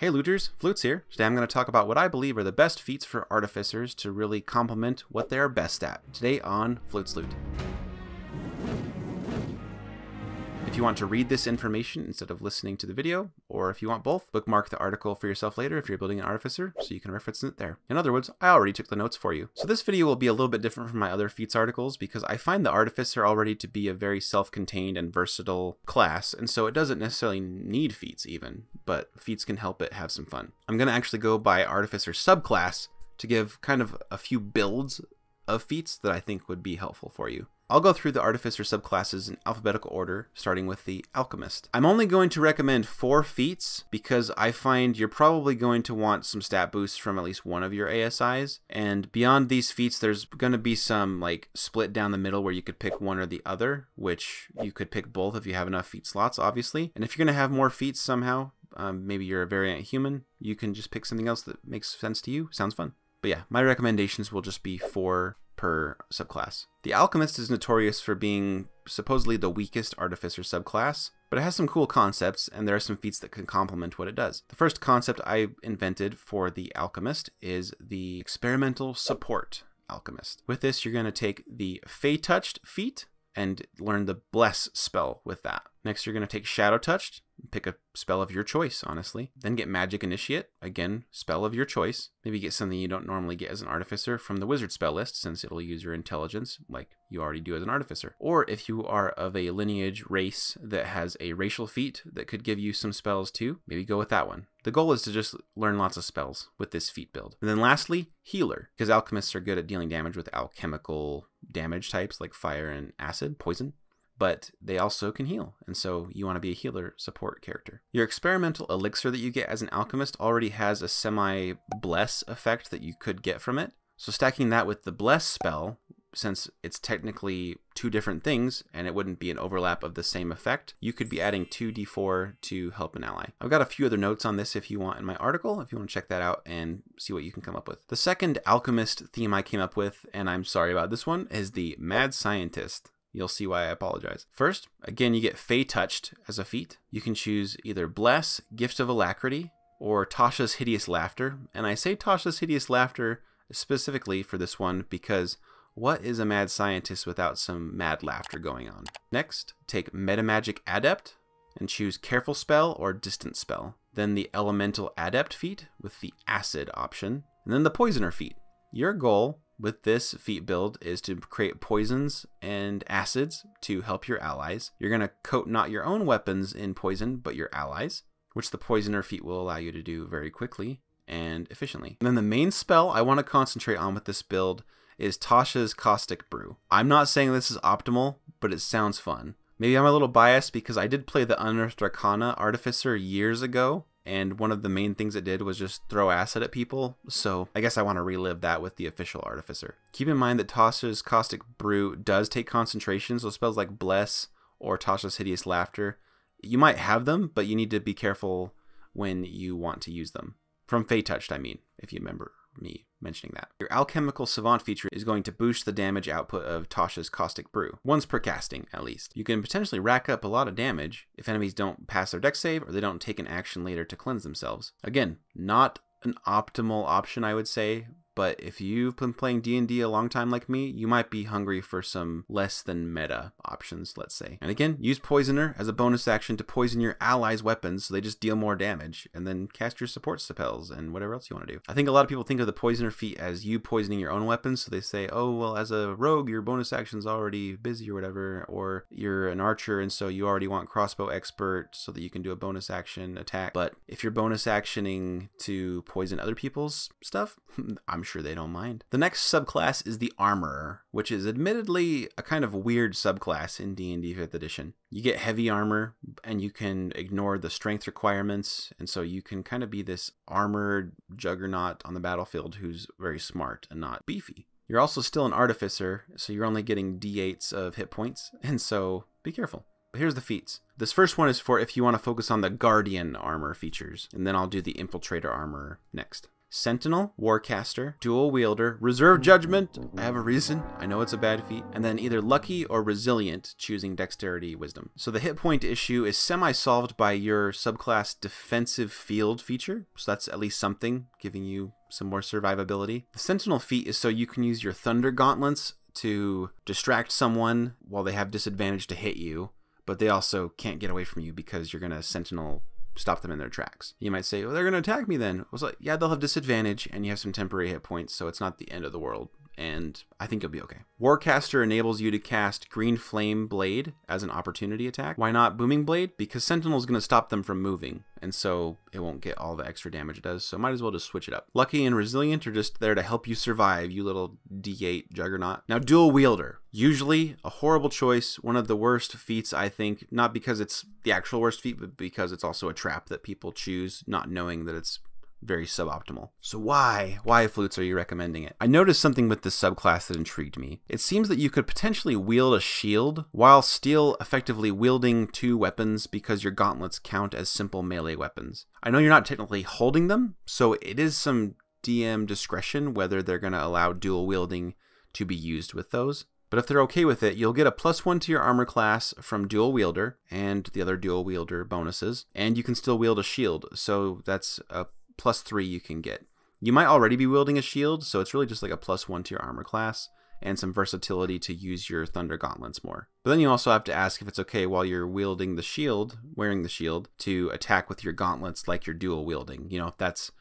Hey looters, Flutes here. Today I'm going to talk about what I believe are the best feats for artificers to really complement what they are best at. Today on Flutes Loot. If you want to read this information instead of listening to the video, or if you want both, bookmark the article for yourself later if you're building an artificer, so you can reference it there. In other words, I already took the notes for you. So this video will be a little bit different from my other feats articles because I find the artificer already to be a very self-contained and versatile class, and so it doesn't necessarily need feats even, but feats can help it have some fun. I'm going to actually go by artificer subclass to give kind of a few builds of feats that I think would be helpful for you. I'll go through the Artificer subclasses in alphabetical order, starting with the Alchemist. I'm only going to recommend four feats because I find you're probably going to want some stat boosts from at least one of your ASIs. And beyond these feats, there's going to be some like split down the middle where you could pick one or the other, which you could pick both if you have enough feat slots, obviously. And if you're going to have more feats somehow, um, maybe you're a variant human, you can just pick something else that makes sense to you. Sounds fun. But yeah, my recommendations will just be four per subclass. The Alchemist is notorious for being supposedly the weakest Artificer subclass, but it has some cool concepts and there are some feats that can complement what it does. The first concept I invented for the Alchemist is the Experimental Support Alchemist. With this, you're going to take the Fey Touched feat and learn the Bless spell with that. Next, you're going to take Shadow Touched, pick a spell of your choice, honestly. Then get Magic Initiate, again, spell of your choice. Maybe get something you don't normally get as an Artificer from the Wizard spell list, since it'll use your intelligence, like you already do as an Artificer. Or if you are of a lineage race that has a racial feat that could give you some spells too, maybe go with that one. The goal is to just learn lots of spells with this feat build. And then lastly, Healer, because alchemists are good at dealing damage with alchemical damage types like fire and acid, poison but they also can heal, and so you want to be a healer support character. Your experimental elixir that you get as an alchemist already has a semi bless effect that you could get from it. So stacking that with the bless spell, since it's technically two different things and it wouldn't be an overlap of the same effect, you could be adding 2d4 to help an ally. I've got a few other notes on this if you want in my article, if you want to check that out and see what you can come up with. The second alchemist theme I came up with, and I'm sorry about this one, is the mad scientist. You'll see why I apologize. First, again, you get Fey Touched as a feat. You can choose either Bless, Gift of Alacrity, or Tasha's Hideous Laughter. And I say Tasha's Hideous Laughter specifically for this one because what is a mad scientist without some mad laughter going on? Next, take Metamagic Adept and choose Careful Spell or Distant Spell. Then the Elemental Adept feat with the Acid option. And then the Poisoner feat. Your goal with this feat build is to create poisons and acids to help your allies. You're going to coat not your own weapons in poison, but your allies, which the poisoner feat will allow you to do very quickly and efficiently. And then the main spell I want to concentrate on with this build is Tasha's Caustic Brew. I'm not saying this is optimal, but it sounds fun. Maybe I'm a little biased because I did play the Unearthed Arcana Artificer years ago, and one of the main things it did was just throw acid at people, so I guess I want to relive that with the official Artificer. Keep in mind that Tasha's Caustic Brew does take concentration, so spells like Bless or Tasha's Hideous Laughter, you might have them, but you need to be careful when you want to use them. From Fey Touched, I mean, if you remember me mentioning that. Your Alchemical Savant feature is going to boost the damage output of Tasha's Caustic Brew, once per casting at least. You can potentially rack up a lot of damage if enemies don't pass their dex save or they don't take an action later to cleanse themselves. Again, not an optimal option I would say, but if you've been playing D&D a long time like me, you might be hungry for some less than meta options, let's say. And again, use Poisoner as a bonus action to poison your allies' weapons so they just deal more damage, and then cast your support spells and whatever else you want to do. I think a lot of people think of the Poisoner feat as you poisoning your own weapons, so they say, oh, well, as a rogue, your bonus action's already busy or whatever, or you're an archer and so you already want crossbow expert so that you can do a bonus action attack. But if you're bonus actioning to poison other people's stuff, I'm sure they don't mind. The next subclass is the Armorer, which is admittedly a kind of weird subclass in D&D 5th edition. You get heavy armor and you can ignore the strength requirements, and so you can kind of be this armored juggernaut on the battlefield who's very smart and not beefy. You're also still an artificer, so you're only getting d8s of hit points, and so be careful. But here's the feats. This first one is for if you want to focus on the Guardian armor features, and then I'll do the Infiltrator armor next. Sentinel, Warcaster, Dual Wielder, Reserve Judgment. I have a reason. I know it's a bad feat. And then either Lucky or Resilient, choosing Dexterity, Wisdom. So the hit point issue is semi-solved by your subclass Defensive Field feature. So that's at least something, giving you some more survivability. The Sentinel feat is so you can use your Thunder Gauntlets to distract someone while they have disadvantage to hit you, but they also can't get away from you because you're going to Sentinel stop them in their tracks. You might say, well, they're going to attack me then. I was like, yeah, they'll have disadvantage and you have some temporary hit points, so it's not the end of the world. And I think you'll be okay. Warcaster enables you to cast Green Flame Blade as an opportunity attack. Why not Booming Blade? Because Sentinel's going to stop them from moving, and so it won't get all the extra damage it does, so might as well just switch it up. Lucky and Resilient are just there to help you survive, you little D8 juggernaut. Now, Dual Wielder. Usually a horrible choice, one of the worst feats, I think, not because it's the actual worst feat, but because it's also a trap that people choose, not knowing that it's very suboptimal. So why, why flutes are you recommending it? I noticed something with this subclass that intrigued me. It seems that you could potentially wield a shield while still effectively wielding two weapons because your gauntlets count as simple melee weapons. I know you're not technically holding them, so it is some DM discretion whether they're going to allow dual wielding to be used with those. But if they're okay with it, you'll get a plus one to your armor class from dual wielder and the other dual wielder bonuses, and you can still wield a shield. So that's a plus three you can get. You might already be wielding a shield, so it's really just like a plus one to your armor class and some versatility to use your Thunder Gauntlets more. But then you also have to ask if it's okay while you're wielding the shield, wearing the shield, to attack with your gauntlets like you're dual wielding. You know, if that's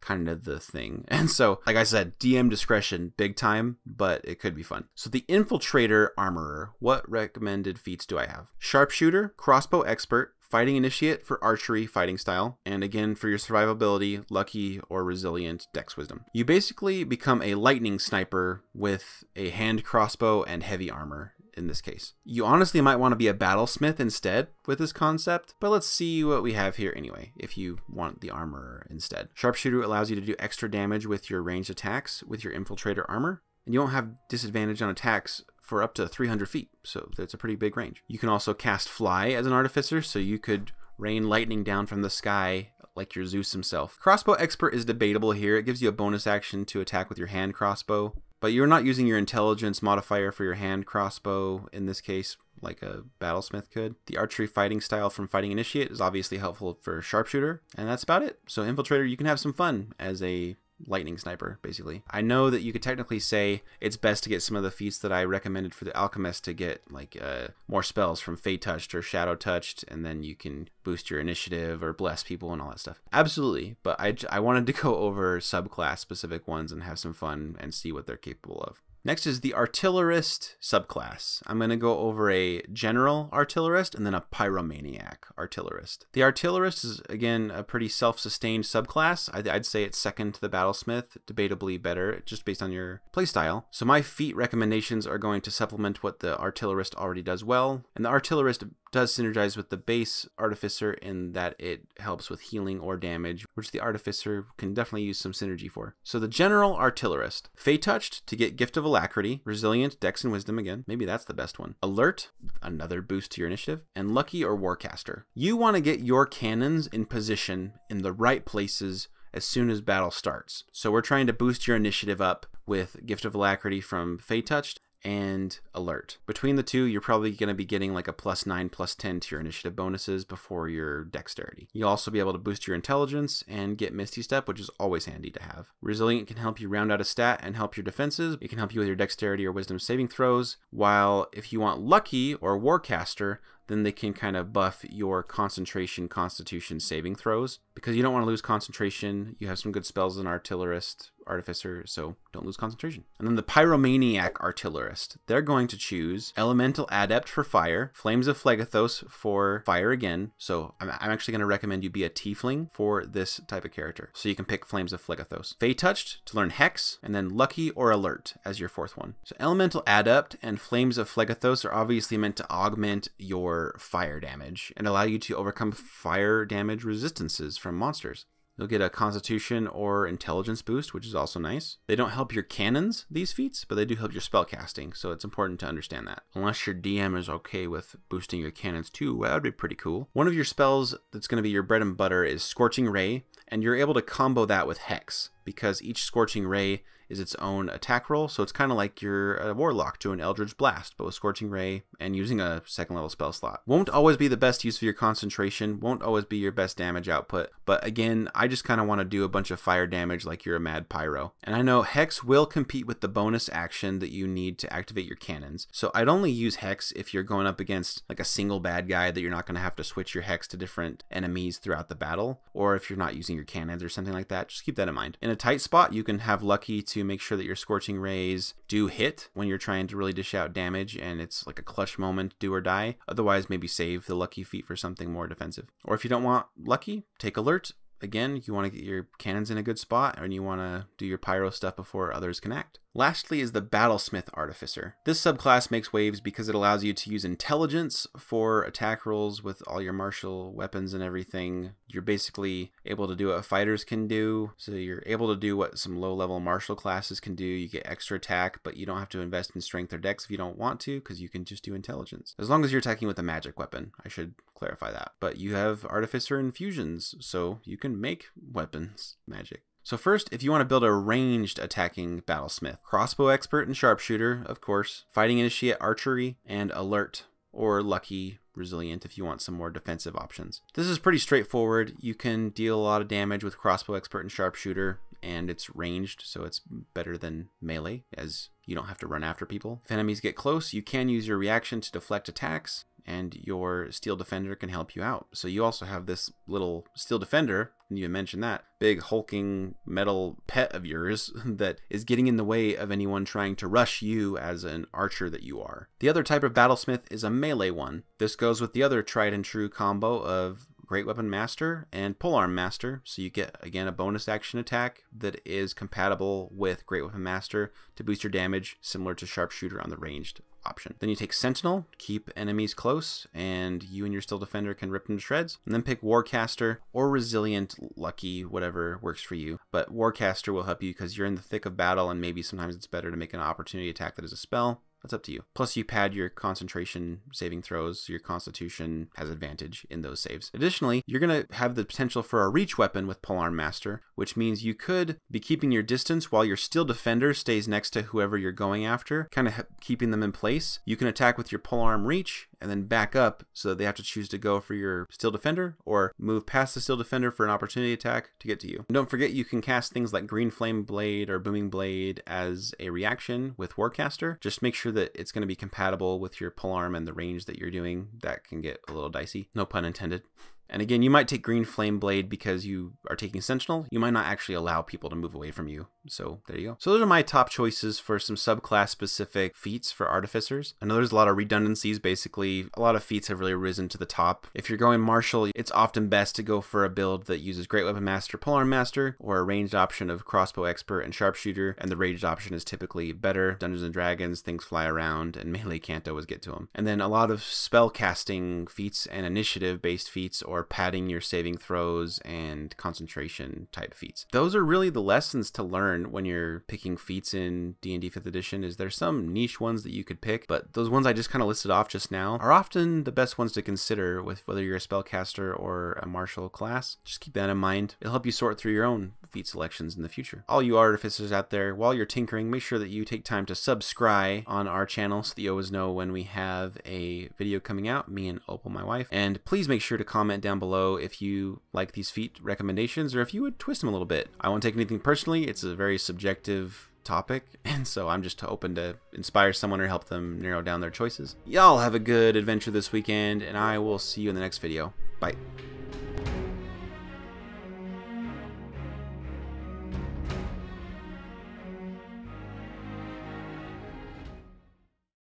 kind of the thing. And so, like I said, DM discretion, big time, but it could be fun. So the Infiltrator Armorer, what recommended feats do I have? Sharpshooter, Crossbow Expert, Fighting Initiate for archery fighting style, and again for your survivability, lucky or resilient dex wisdom. You basically become a lightning sniper with a hand crossbow and heavy armor in this case. You honestly might want to be a battlesmith instead with this concept, but let's see what we have here anyway, if you want the armor instead. Sharpshooter allows you to do extra damage with your ranged attacks with your infiltrator armor, and you won't have disadvantage on attacks for up to 300 feet, so that's a pretty big range. You can also cast Fly as an artificer, so you could rain lightning down from the sky like your Zeus himself. Crossbow Expert is debatable here. It gives you a bonus action to attack with your hand crossbow, but you're not using your intelligence modifier for your hand crossbow in this case like a battlesmith could. The archery fighting style from Fighting Initiate is obviously helpful for sharpshooter, and that's about it. So infiltrator, you can have some fun as a lightning sniper, basically. I know that you could technically say it's best to get some of the feats that I recommended for the alchemist to get like uh, more spells from Fey Touched or Shadow Touched, and then you can boost your initiative or bless people and all that stuff. Absolutely, but I, I wanted to go over subclass specific ones and have some fun and see what they're capable of. Next is the artillerist subclass. I'm going to go over a general artillerist and then a pyromaniac artillerist. The artillerist is, again, a pretty self-sustained subclass. I'd, say it's second to the battlesmith, debatably better, just based on your playstyle. So my feat recommendations are going to supplement what the artillerist already does well. And the artillerist does synergize with the base artificer in that it helps with healing or damage, which the artificer can definitely use some synergy for. So the general artillerist, Fey touched to get gift of alacrity, resilient, dex and wisdom again. Maybe that's the best one. Alert, another boost to your initiative, and lucky or warcaster. You want to get your cannons in position in the right places as soon as battle starts. So we're trying to boost your initiative up with Gift of Alacrity from Fey Touched and alert. Between the two, you're probably going to be getting like a plus 9, plus 10 to your initiative bonuses before your dexterity. You'll also be able to boost your intelligence and get Misty Step, which is always handy to have. Resilient can help you round out a stat and help your defenses. It can help you with your dexterity or wisdom saving throws, while if you want Lucky or Warcaster, then they can kind of buff your concentration constitution saving throws. Because you don't want to lose concentration, you have some good spells an artillerist, artificer, so don't lose concentration. And then the pyromaniac artillerist. They're going to choose elemental adept for fire, flames of Phlegethos for fire again. So I'm, I'm actually going to recommend you be a tiefling for this type of character. So you can pick flames of Phlegethos. Fey touched to learn hex, and then lucky or alert as your fourth one. So elemental adept and flames of Phlegethos are obviously meant to augment your fire damage and allow you to overcome fire damage resistances from monsters. You'll get a constitution or intelligence boost, which is also nice. They don't help your cannons, these feats, but they do help your spell casting, so it's important to understand that. Unless your DM is okay with boosting your cannons too, that would be pretty cool. One of your spells that's going to be your bread and butter is Scorching Ray, and you're able to combo that with Hex because each Scorching Ray is its own attack roll, so it's kind of like you're a Warlock Eldritch Blast, but with Scorching Ray and using a second level spell slot. Won't always be the best use of your concentration, won't always be your best damage output, but again, I just kind of want to do a bunch of fire damage like you're a Mad Pyro. And I know Hex will compete with the bonus action that you need to activate your cannons, so I'd only use Hex if you're going up against like a single bad guy that you're not going to have to switch your Hex to different enemies throughout the battle, or if you're not using your cannons or something like that, just keep that in mind. In a tight spot, you can have Lucky to make sure that your Scorching Rays do hit when you're trying to really dish out damage and it's like a clutch moment, do or die. Otherwise, maybe save the Lucky feat for something more defensive. Or if you don't want Lucky, take Alert, again, you want to get your cannons in a good spot and you want to do your pyro stuff before others can act. Lastly is the Battlesmith Artificer. This subclass makes waves because it allows you to use intelligence for attack rolls with all your martial weapons and everything. You're basically able to do what fighters can do, so you're able to do what some low level martial classes can do. You get extra attack, but you don't have to invest in strength or dex if you don't want to, because you can just do intelligence. As long as you're attacking with a magic weapon, I should clarify that. But you have Artificer infusions, so you can make weapons magic. So first, if you want to build a ranged attacking battlesmith, crossbow expert and sharpshooter, of course, fighting initiate archery, and alert or lucky resilient if you want some more defensive options. This is pretty straightforward. You can deal a lot of damage with crossbow expert and sharpshooter and it's ranged so it's better than melee as you don't have to run after people. If enemies get close, you can use your reaction to deflect attacks and your Steel Defender can help you out. So you also have this little Steel Defender, and you mentioned that, big hulking metal pet of yours that is getting in the way of anyone trying to rush you as an archer that you are. The other type of Battlesmith is a melee one. This goes with the other tried and true combo of Great Weapon Master and Polearm Master. So you get, again, a bonus action attack that is compatible with Great Weapon Master to boost your damage, similar to Sharpshooter on the ranged option. Then you take Sentinel, keep enemies close, and you and your Steel Defender can rip them to shreds. And then pick Warcaster or Resilient, Lucky, whatever works for you. But Warcaster will help you because you're in the thick of battle, and maybe sometimes it's better to make an opportunity attack that is a spell that's up to you. Plus, you pad your concentration saving throws. Your constitution has advantage in those saves. Additionally, you're going to have the potential for a reach weapon with Polearm Master, which means you could be keeping your distance while your Steel Defender stays next to whoever you're going after, kind of keeping them in place. You can attack with your Polearm Reach and then back up so that they have to choose to go for your Steel Defender or move past the Steel Defender for an opportunity attack to get to you. And don't forget you can cast things like Green Flame Blade or Booming Blade as a reaction with Warcaster. Just make sure that it's going to be compatible with your polearm and the range that you're doing. That can get a little dicey. No pun intended. And again, you might take Green Flame Blade because you are taking Sentinel. You might not actually allow people to move away from you. So there you go. So those are my top choices for some subclass specific feats for Artificers. I know there's a lot of redundancies. Basically, a lot of feats have really risen to the top. If you're going Martial, it's often best to go for a build that uses Great Weapon Master, Polearm Master, or a ranged option of Crossbow Expert and Sharpshooter. And the ranged option is typically better. Dungeons and Dragons, things fly around, and melee can't always get to them. And then a lot of spell casting feats and initiative based feats or padding your saving throws and concentration type feats. Those are really the lessons to learn when you're picking feats in D&D 5th edition is there's some niche ones that you could pick, but those ones I just kind of listed off just now are often the best ones to consider with whether you're a spellcaster or a martial class. Just keep that in mind. It'll help you sort through your own feat selections in the future. All you artificers out there, while you're tinkering, make sure that you take time to subscribe on our channel so that you always know when we have a video coming out, me and Opal, my wife. And please make sure to comment down below if you like these feat recommendations or if you would twist them a little bit. I won't take anything personally. It's a very subjective topic, and so I'm just open to inspire someone or help them narrow down their choices. Y'all have a good adventure this weekend, and I will see you in the next video. Bye.